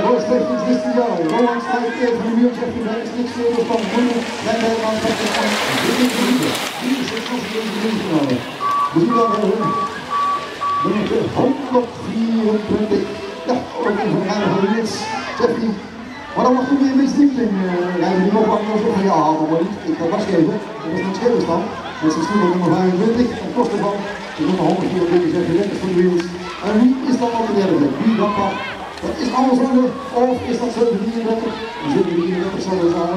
Roos 16 jaar. Roland tegen de muur, hij bij het stikstelen van Groene. En Nederland zegt het van 20 minuten. Hier is het zoals in de finale. We zien dan nummer 124. Ja, ook in van Rijn van de hij. Maar dan mag toch weer een in. Rijden die nog lang van ja, maar. Ik ga was geven. Dat is een schedelstand. Dat is stoel nummer 25. En kost ervan. Ze doen 124 zeggen lekker voor de wheels. En wie is dan op de derde? Wie dat? Dat is alles onder, of is dat 733? 733 zal dus al